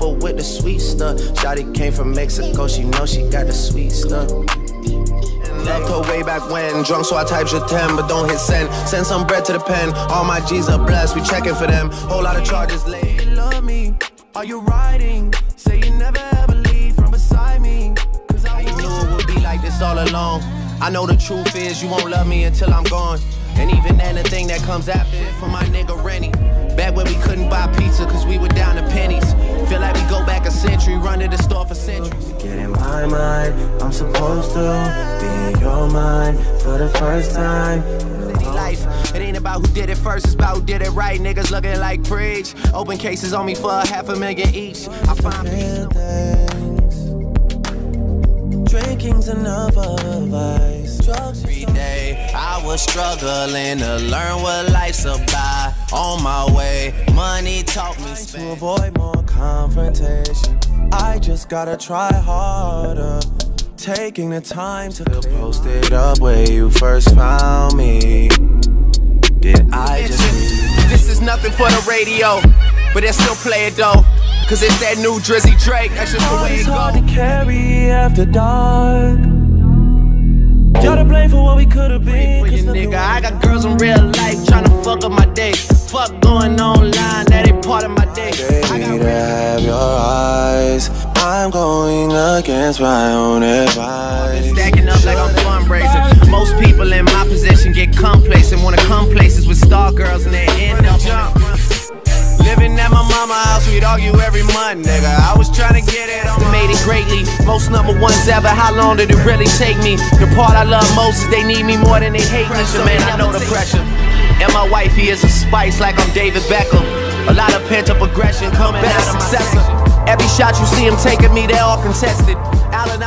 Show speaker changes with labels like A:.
A: with the sweet stuff. Shotty came from Mexico, she know she got the sweet stuff. Left her way back when, drunk so I typed your 10, but don't hit send. Send some bread to the pen, all my G's are blessed, we checking for them. Whole lot of charges laid. You love me, are you riding? Say you never ever leave from beside me. Cause I knew it would be like this all along. I know the truth is you won't love me until I'm gone. And even then, the thing that comes after it for my nigga Rennie. Back when we couldn't buy pizza cause we were down to pennies.
B: I'm supposed to be in your mind for the first time.
A: Life. It ain't about who did it first, it's about who did it right. Niggas looking like preach. Open cases on me for a half a million each. I find peace.
B: Drinking's enough advice. Drugs
A: Every day I was struggling to learn what life's about. On my way, money taught me
B: to avoid more confrontation. I just gotta try harder. Taking the time to post it up where you first found me. Did I just
A: This is nothing for the radio, but they still play it though. Cause it's that new Drizzy Drake, that's just the way it
B: It's hard to carry after dark. Y'all to blame for what we could have been.
A: For you nigga, I got girls in real life tryna fuck up my day. Fuck going online, that ain't part of my day. I got
B: to eyes. I'm going against my own advice.
A: Stacking up like I'm fundraising. Most people in my position get complacent. Wanna come places with star girls and they end up jump. Living at my mama house, we'd argue every month, nigga. I was trying to get it on. Made it greatly, most number ones ever. How long did it really take me? The part I love most is they need me more than they hate me. So man, I know the pressure. And my wifey is a spice like I'm David Beckham. A lot of pent up aggression coming out of my successor. Every shot you see him taking me, they're all contested. Allen